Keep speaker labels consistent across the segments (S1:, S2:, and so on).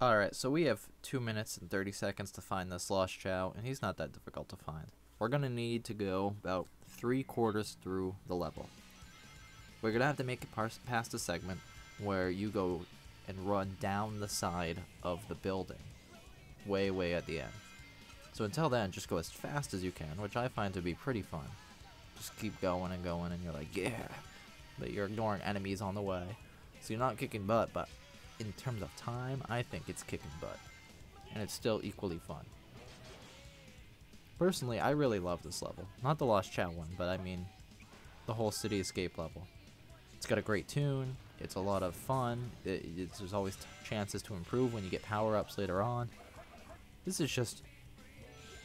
S1: Alright, so we have 2 minutes and 30 seconds to find this Lost Chao, and he's not that difficult to find. We're gonna need to go about 3 quarters through the level. We're gonna have to make it past a segment where you go and run down the side of the building, way, way at the end. So until then, just go as fast as you can, which I find to be pretty fun. Just keep going and going, and you're like, yeah! But you're ignoring enemies on the way. So you're not kicking butt, but in terms of time, I think it's kicking butt. And it's still equally fun. Personally, I really love this level. Not the Lost Chao one, but I mean the whole City Escape level. It's got a great tune, it's a lot of fun, it, there's always chances to improve when you get power-ups later on. This is just,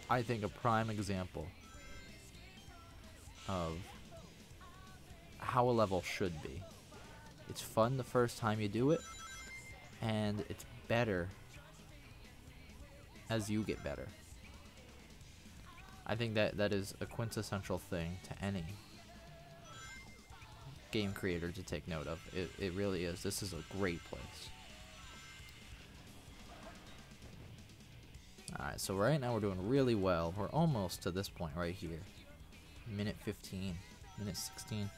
S1: I think, a prime example of how a level should be. It's fun the first time you do it, and it's better as you get better. I think that that is a quintessential thing to any game creator to take note of. It, it really is. This is a great place. Alright, so right now we're doing really well. We're almost to this point right here. Minute 15. Minute 16.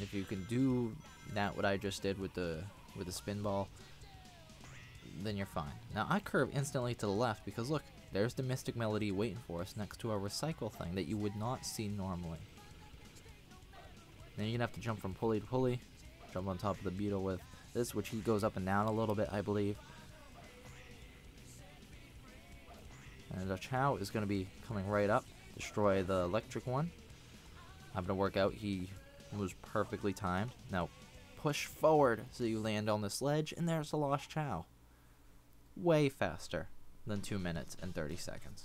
S1: If you can do that what I just did with the with the spin ball, then you're fine. Now I curve instantly to the left because look, there's the Mystic Melody waiting for us next to our recycle thing that you would not see normally. Then you're gonna have to jump from pulley to pulley, jump on top of the beetle with this, which he goes up and down a little bit, I believe. And the Chao is gonna be coming right up, destroy the electric one. I'm gonna work out he was perfectly timed. Now push forward so you land on this ledge, and there's the Lost Chao. Way faster than 2 minutes and 30 seconds.